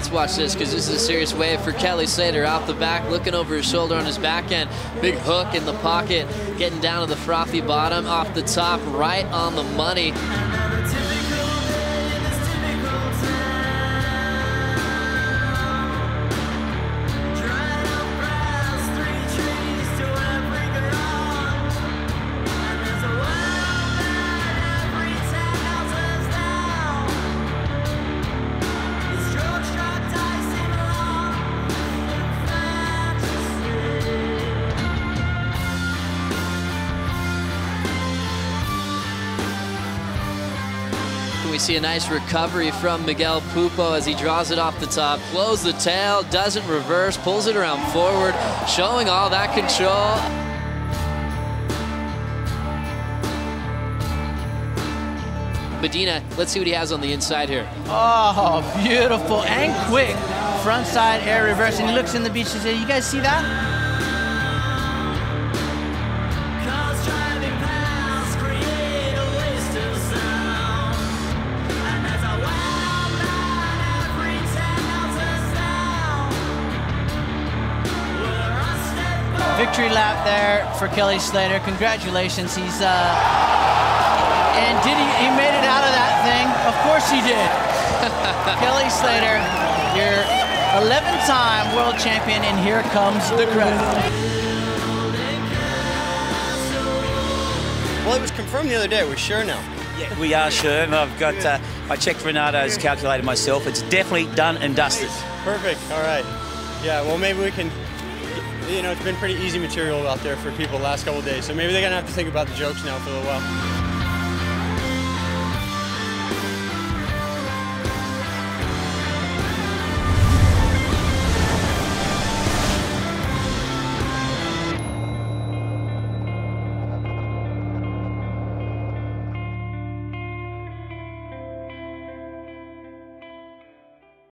let's watch this because this is a serious wave for Kelly Slater off the back, looking over his shoulder on his back end. Big hook in the pocket, getting down to the frothy bottom, off the top, right on the money. We see a nice recovery from Miguel Pupo as he draws it off the top, blows the tail, doesn't reverse, pulls it around forward, showing all that control. Medina, let's see what he has on the inside here. Oh, beautiful and quick. Front side air reverse. And he looks in the beach and says, You guys see that? Victory lap there for Kelly Slater. Congratulations. He's uh and did he he made it out of that thing? Of course he did. Kelly Slater, your 11th time world champion, and here comes the credit. Well, it was confirmed the other day. We're sure now. Yeah, we are sure. And I've got, uh, I checked Renato's calculator myself. It's definitely done and dusted. Perfect. All right. Yeah. Well, maybe we can. You know, it's been pretty easy material out there for people the last couple days, so maybe they're gonna have to think about the jokes now for a little while.